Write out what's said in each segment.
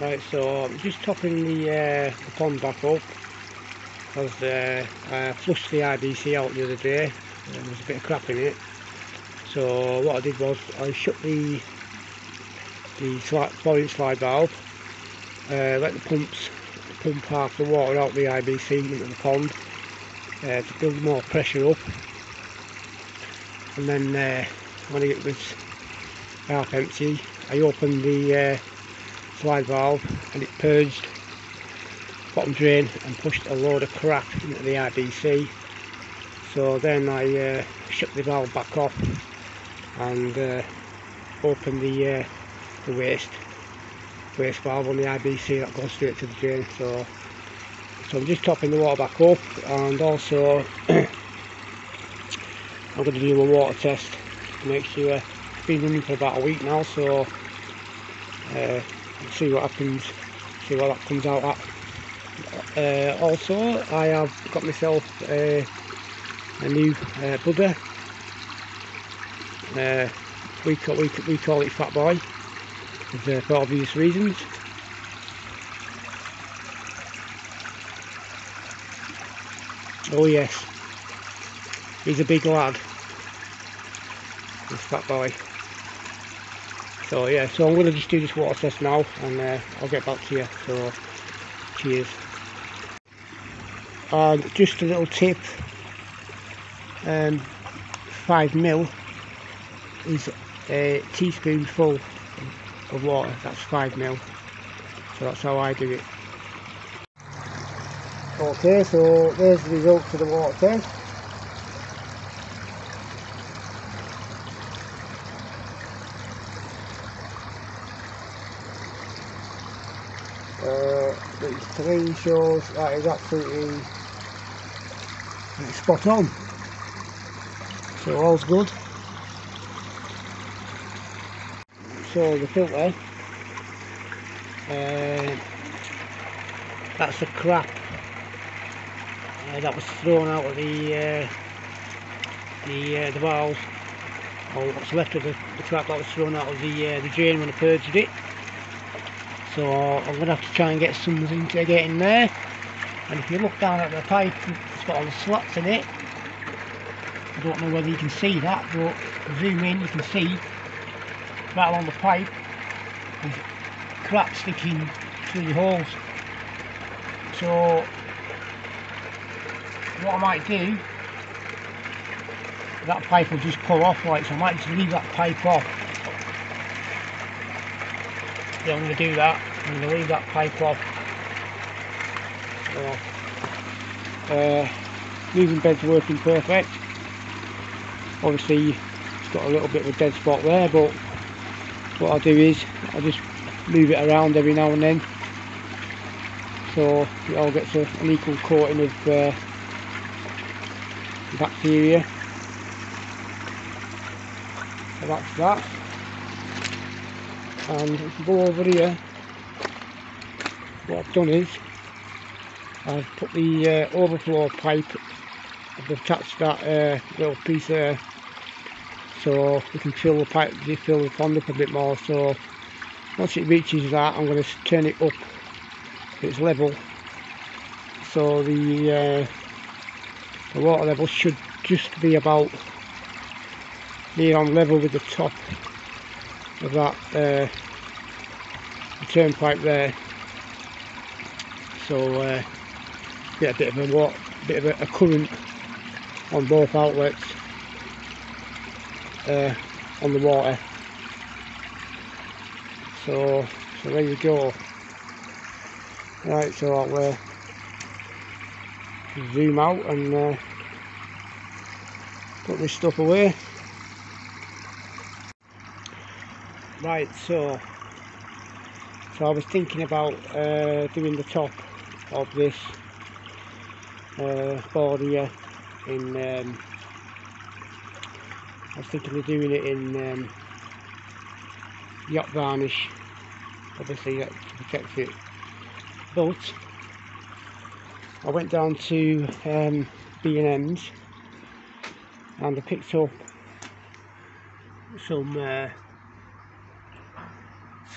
Right, so I'm just topping the, uh, the pond back up because uh, I flushed the IBC out the other day and there was a bit of crap in it. So what I did was I shut the the slide, slide valve, uh, let the pumps pump half the water out the IBC into the pond uh, to build more pressure up and then uh, when it was half empty I opened the uh, slide valve and it purged bottom drain and pushed a load of crap into the IBC so then I uh, shut the valve back off and uh, opened the, uh, the waste waste valve on the IBC that goes straight to the drain. So so I'm just topping the water back up and also I'm going to do a water test to make sure it's been running for about a week now so uh, see what happens see what that comes out at. Uh, also I have got myself uh, a new uh, Buddha. Uh, we, call, we, we call it Fat Boy for obvious reasons. Oh yes. He's a big lad. This Fat Boy so yeah so I'm going to just do this water test now and uh, I'll get back to you so cheers. And just a little tip um, 5 mil is a teaspoonful of water that's 5 mil. So that's how I do it. Okay so there's the results of the water test uh, shows that is absolutely spot on. So all's good. So the filter uh, that's the crap uh, that was thrown out of the uh, the uh, the valve or what's left of the, the crap that was thrown out of the uh, the drain when I purged it so I'm going to have to try and get something to get in there. And if you look down at the pipe it's got all the slots in it. I don't know whether you can see that but zoom in you can see right along the pipe there's crap sticking through the holes. So what I might do that pipe will just pull off like so I might just leave that pipe off I'm going to do that. I'm going to leave that pipe off. Uh, moving bed's working perfect. Obviously, it's got a little bit of a dead spot there, but what I'll do is I'll just move it around every now and then, so it all gets an equal coating of uh, bacteria. So that's that and if you go over here. What I've done is I've put the uh, overflow pipe I've attached that uh, little piece there. So we can fill the pipe fill the pond up a bit more so once it reaches that I'm going to turn it up it's level. So the uh, the water level should just be about near on level with the top of that uh, turnpike there. So uh, get a bit of a what bit of a, a, current on both outlets uh, on the water. So so there you go. Right so I'll uh, zoom out and uh, put this stuff away Right, so so I was thinking about uh, doing the top of this uh, board here in um, I was thinking of doing it in um, yacht varnish obviously that protects it. But I went down to um, B&M's and I picked up some uh,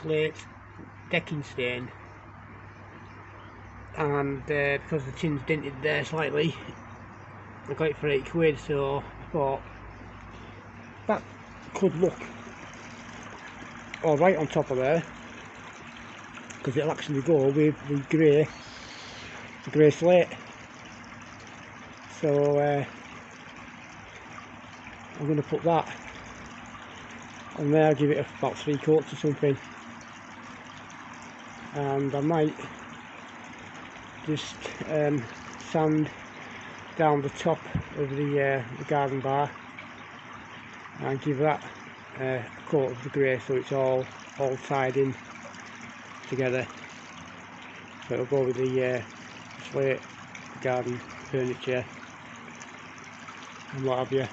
slate decking stain and uh, because the tin's dented there slightly I got it for 8 quid so I thought that could look alright on top of there because it'll actually go with the grey the grey slate. So uh, I'm going to put that on there give it about three coats or something and I might just um, sand down the top of the, uh, the garden bar and give that uh, a coat of the grey so it's all all tied in together. So it'll go with the uh, slate garden furniture and what have you.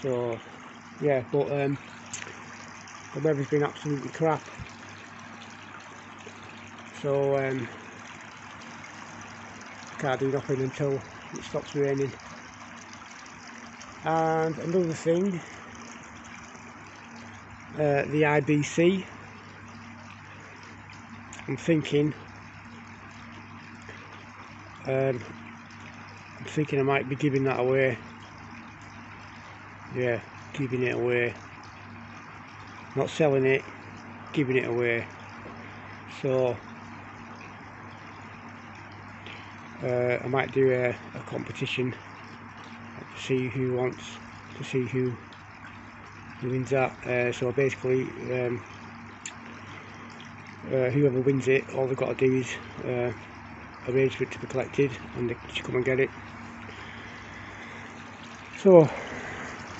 So yeah but um, the weather's been absolutely crap so um, can't do nothing until it stops raining. And another thing uh, the IBC I'm thinking um, I'm thinking I might be giving that away. Yeah giving it away. Not selling it giving it away. So uh, I might do a, a, competition to see who wants to see who, wins that. Uh, so basically um, uh, whoever wins it all they've got to do is uh, arrange for it to be collected and they come and get it. So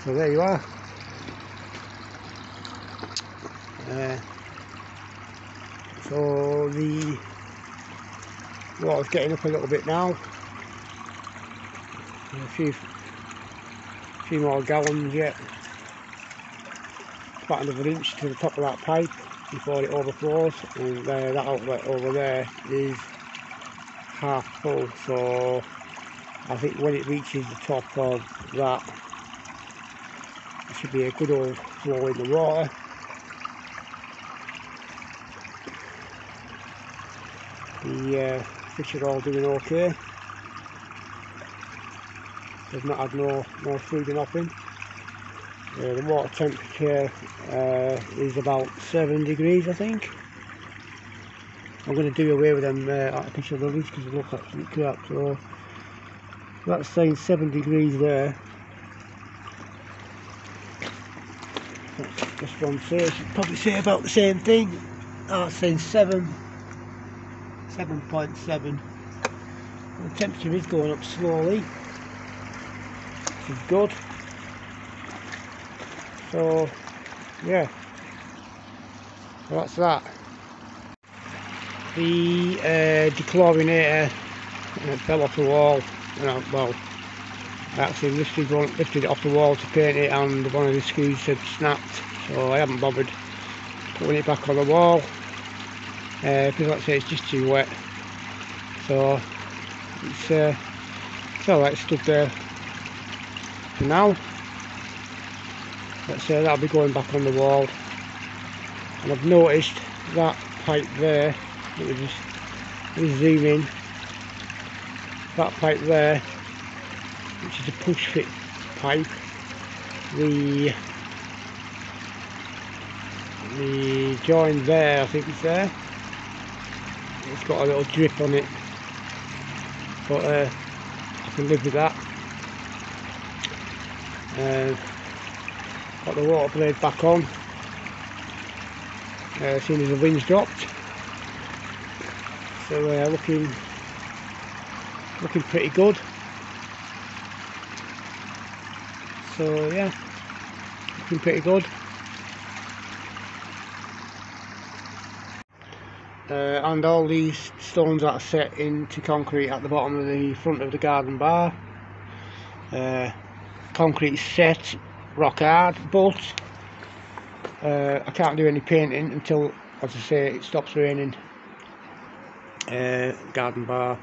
so there you are. Uh, so the water's getting up a little bit now. A few few more gallons yet. About another inch to the top of that pipe before it overflows. And that outlet over there is half full. So I think when it reaches the top of that there should be a good old flow in the water. The uh, fish are all doing okay. They've not had no, no food or nothing. Uh, the water temperature uh, is about 7 degrees I think. I'm going to do away with them uh, artificial lilies because they look absolutely crap so that's saying 7 degrees there. This one says probably say about the same thing. It's saying 7 7.7 the temperature is going up slowly which is good. So yeah. So that's that. The uh, dechlorinator uh, fell off the wall. Uh, well I actually lifted, lifted it off the wall to paint it and one of the screws had snapped so I haven't bothered putting it back on the wall uh, because like I say it's just too wet. So it's uh, it's alright stood there for now. Let's say that'll be going back on the wall. And I've noticed that pipe there let me just let me zoom in. That pipe there which is a push fit pipe the the join there I think it's there it's got a little drip on it. But uh, I can live with that. Uh, got the water blade back on uh, as soon as the wind's dropped. So uh, looking looking pretty good. So yeah looking pretty good uh, and all these stones that are set into concrete at the bottom of the front of the garden bar uh, concrete set rock hard but uh, I can't do any painting until as I say it stops raining. Uh, garden bar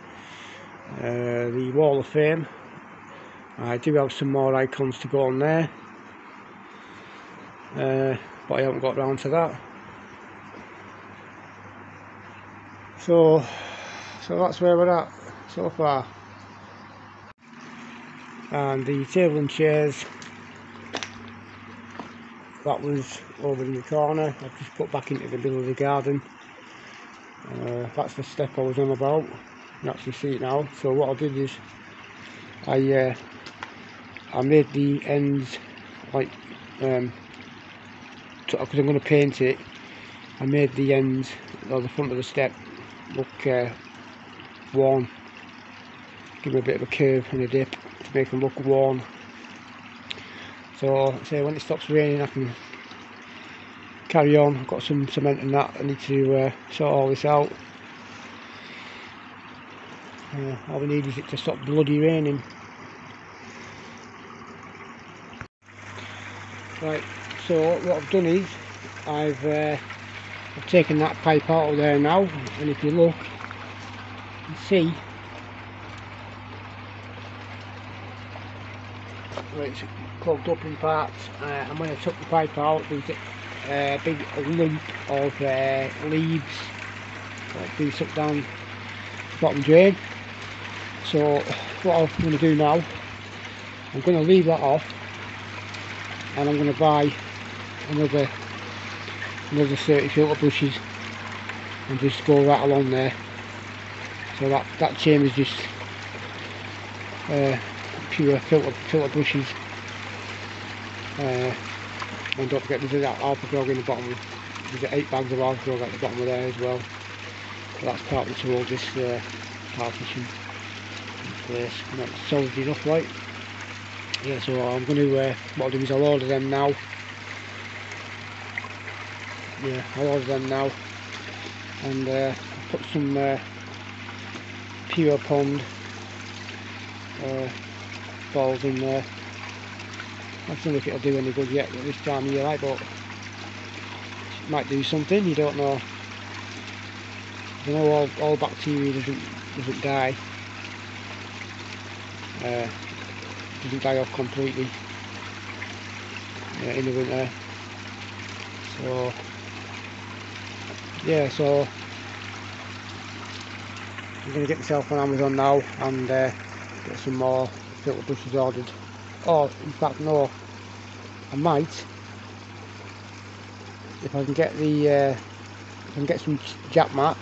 uh, the wall of fame. I do have some more icons to go on there uh, but I haven't got round to that So, so that's where we're at so far. And the table and chairs, that was over in the corner. I've just put back into the middle of the garden. Uh, that's the step I was on about. You can actually see it now. So what I did is, I uh, I made the ends like um, because I'm going to paint it. I made the ends or the front of the step look uh, worn. Give them a bit of a curve and a dip to make them look worn. So say when it stops raining I can carry on. I've got some cement and that. I need to uh, sort all this out. Uh, all we need is it to stop bloody raining. Right, so what I've done is I've uh, I've taken that pipe out of there now and if you look you see. It's clogged up in parts. Uh, and when I took the pipe out there's a uh, big lump of uh, leaves that been sucked down the bottom drain. So what I'm going to do now I'm going to leave that off and I'm going to buy another another 30 filter brushes and just go right along there so that that chamber is just uh, pure filter filter brushes uh, and don't forget there's that alpha in the bottom. There's eight bags of alpha at the bottom of there as well. So that's partly to all this uh, partition in place. And that's solid enough right? Yeah so I'm going to uh, what I'll do is I'll order them now yeah I'll order them now. And uh, put some uh, pure pond uh, balls in there. I don't know if it'll do any good yet at this time of year right but it might do something you don't know. I know all, all bacteria doesn't, doesn't die. Uh, doesn't die off completely. In the winter. So yeah so I'm going to get myself on Amazon now and uh, get some more filter brushes ordered. Or in fact no I might if I can get the uh, I can get some jack mat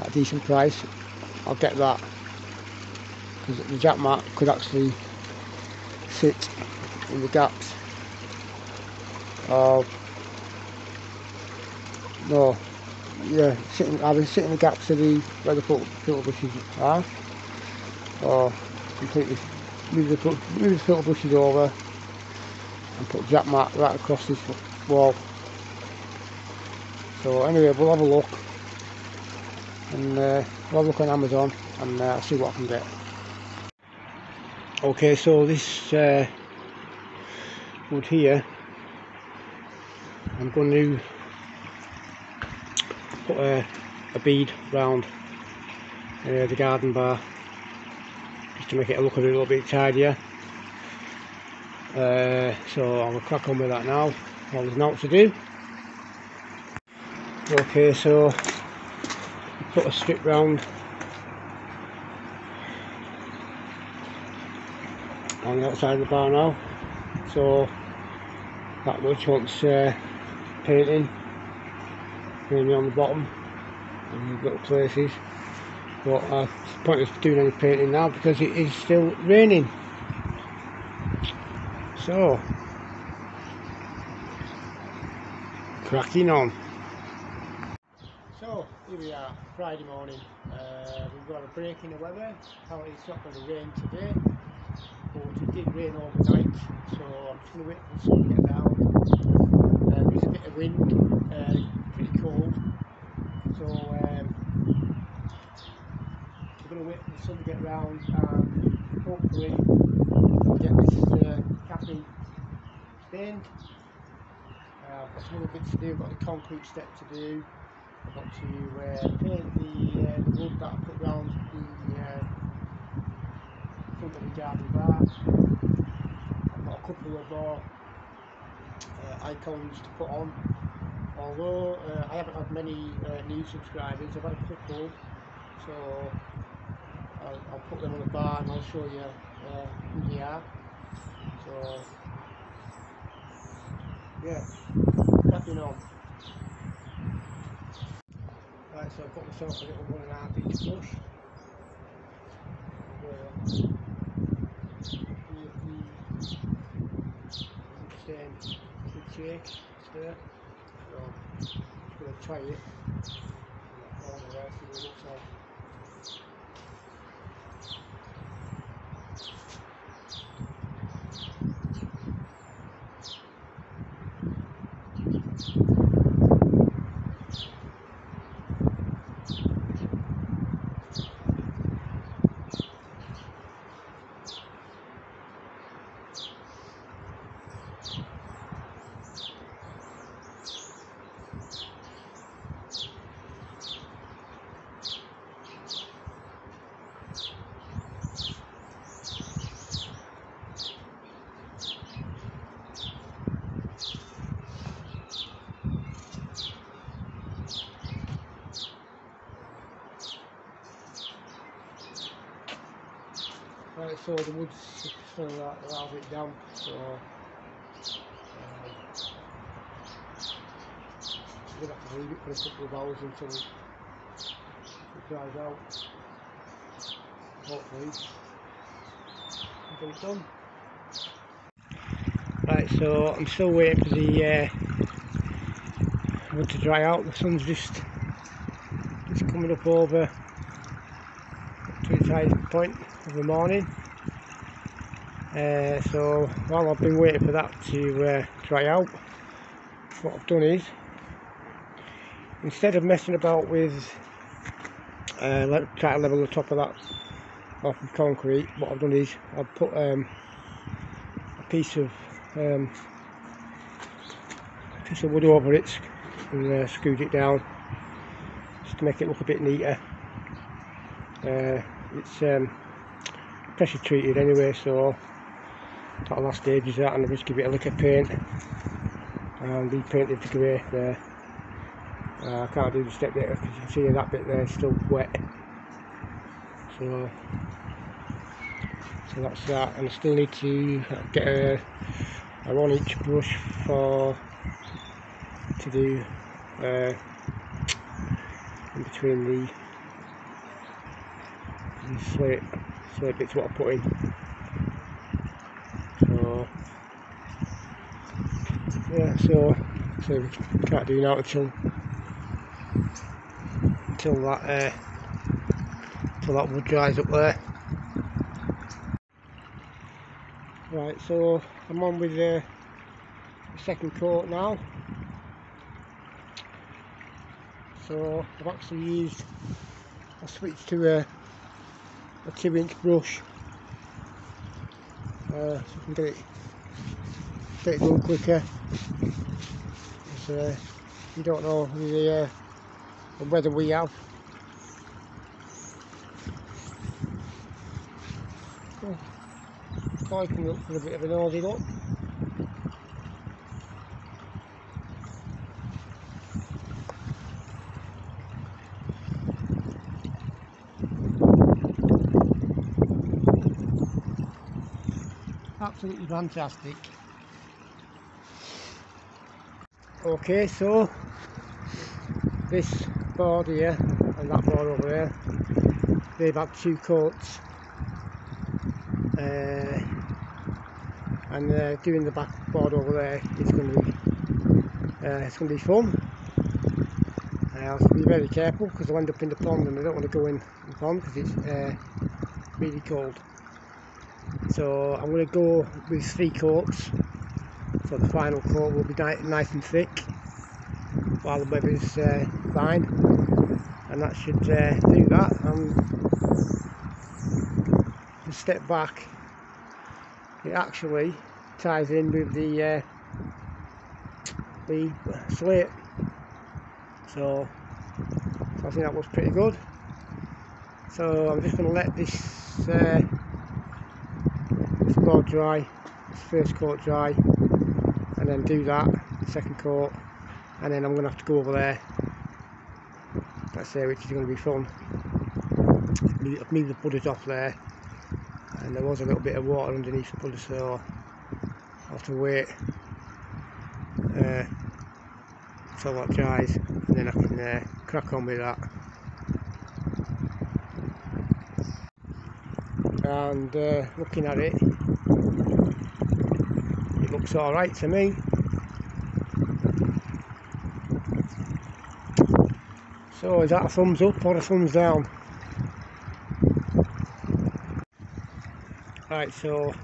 at a decent price I'll get that. Because the jack mat could actually sit in the gaps of no. Yeah sitting was sitting in the gaps of the where the filter brushes are. Or completely move the, move the filter brushes over and put jack mat right across this wall. So anyway we'll have a look and uh, we'll have a look on Amazon and uh, see what I can get. Okay so this uh, wood here I'm going to put a, a bead round uh, the garden bar just to make it look a little bit tidier. Uh, so I'll crack on with that now all there's now to do. Okay so put a strip round on the outside of the bar now. So that much wants uh, painting mainly on the bottom. And little places. But uh, pointless doing any painting now because it is still raining. So cracking on. So here we are Friday morning. Uh, we've got a break in the weather. Apparently it's not going to rain today. But it did rain overnight so I'm just going to wait for the sun to get down. Uh, there's a bit of wind uh, cold so um, we're going to wait for the sun to get round and hopefully get this uh, capping uh, I've got some other bits to do, I've got the concrete step to do. I've got to uh, paint the, uh, the wood that I put round the uh, front of the garden bar. I've got a couple of uh, icons to put on although uh, I haven't had many uh, new subscribers, I've had a couple, so I'll, I'll put them on the bar and I'll show you uh, who they are. So, yeah, cracking on. Right, so I've got myself a little one and a half inch brush. Uh, same good shake there. So just gonna try it. All the rest of it looks like. Right, so the wood's still a little bit damp, so um, we're gonna have to leave it for a couple of hours until it dries out. Hopefully, we'll get it done. Right, so I'm still waiting for the uh, wood to dry out. The sun's just just coming up over to its highest point of the morning. Uh, so while I've been waiting for that to uh, dry out, what I've done is instead of messing about with uh, to level the top of that off concrete, what I've done is I've put um, a piece of um, piece of wood over it and uh, screwed it down just to make it look a bit neater. Uh, it's um, pressure treated anyway so that last stage is that and I just give it a lick of paint. And repainted the grey there. Uh, I can't do the step there because you can see that bit there is still wet. So so that's that. And I still need to get a, a one inch brush for to do uh, in between the and slate, slate bits what I put in. So, yeah, so, so we can't do now until, until that, uh, until that wood dries up there. Right, so I'm on with uh, the second coat now. So I've actually used, I switched to a a two inch brush uh, so you can get it get it going quicker. Uh, you don't know the, the weather we have. Oh, I can for a bit of an Aussie look absolutely fantastic. Okay, so this board here and that board over there, they've had two coats uh, and uh, doing the back board over there. Is going to be uh, it's going to be fun. I have to be very careful because I'll end up in the pond and I don't want to go in the pond because it's uh, really cold. So I'm going to go with three coats so the final coat will be nice and thick while the weather's uh, fine. And that should uh, do that and step back it actually ties in with the uh, the slate. So, I think that was pretty good. So I'm just going to let this uh, board dry, this first coat dry, and then do that, second coat, and then I'm going to have to go over there. That's there which is going to be fun. I've moved the Buddhas off there and there was a little bit of water underneath the Buddhas so I'll have to wait uh, until that dries and then I can uh, crack on with that. And uh, looking at it looks alright to me. So is that a thumbs up or a thumbs down? Right so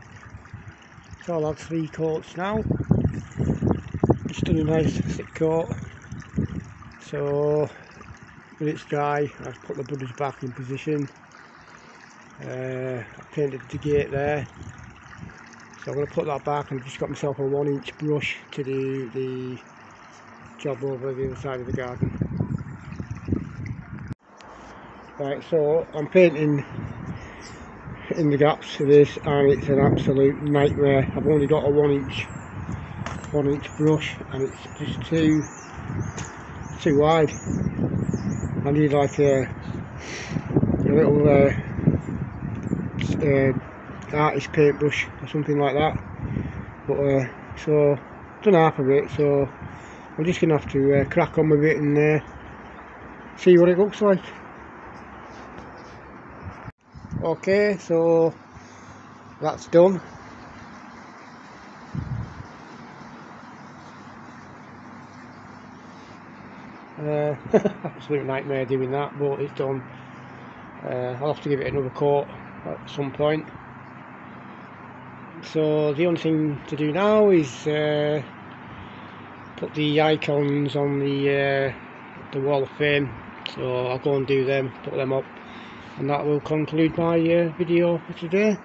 it's all had three coats now. Just done a nice thick coat. So when it's dry I've put the Buddhas back in position. Uh, I painted the gate there so I'm going to put that back and I've just got myself a one inch brush to do the job over the other side of the garden. Right so I'm painting in the gaps of this and it's an absolute nightmare. I've only got a one inch one inch brush and it's just too too wide. I need like a, a little uh, uh, artist paintbrush something like that. But uh, so done half of it so I'm just gonna have to uh, crack on with it and uh, see what it looks like. Okay so that's done. Uh, absolute nightmare doing that but it's done. Uh, I'll have to give it another coat at some point so the only thing to do now is uh, put the icons on the uh, the wall of fame. So I'll go and do them put them up and that will conclude my uh, video for today.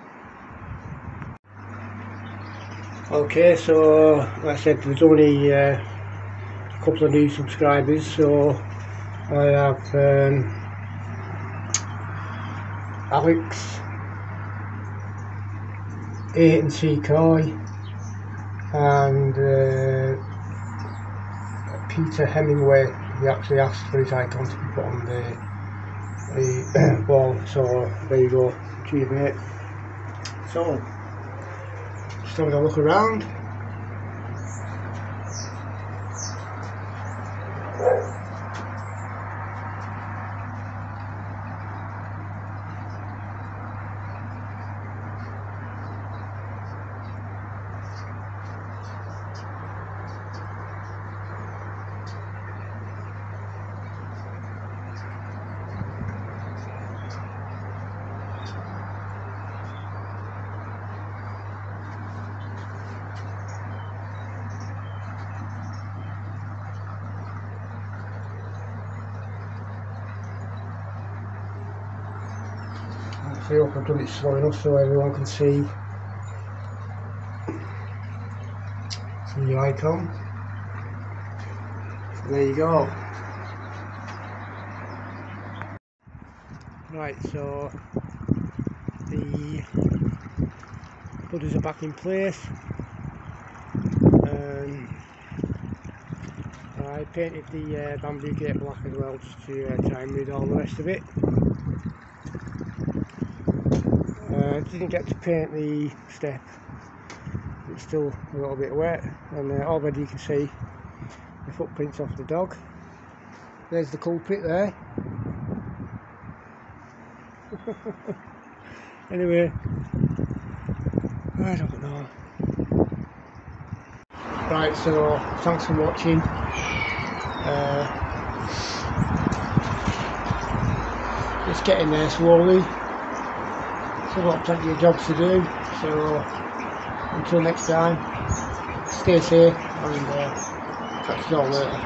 Okay so like I said there's only uh, a couple of new subscribers so I have um, Alex A and C Koi and uh, Peter Hemingway he actually asked for his icon to be put on the, the wall so there you go achieve it. So just having a look around I hope I've done it slow enough so everyone can see the icon. So there you go. Right, so the Buddhas are back in place. Um, I painted the uh, bamboo gate black as well just to uh, try and read all the rest of it. Uh, didn't get to paint the step. It's still a little bit wet and uh, already you can see the footprints of the dog. There's the culprit there. Anyway I don't know. Right so thanks for watching. Uh, it's getting there slowly Still got plenty of jobs to do, so until next time, stay safe and uh, catch you all later.